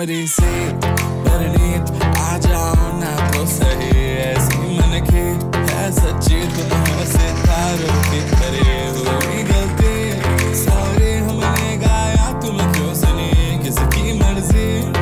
मेरी से कर आ जाओ ना तो सही ऐसी मन की है सच्ची तुम सितारों की परे हुई गलती। सॉरी हमने गाया, तुम क्यों सुनी? किसकी मर्ज़ी?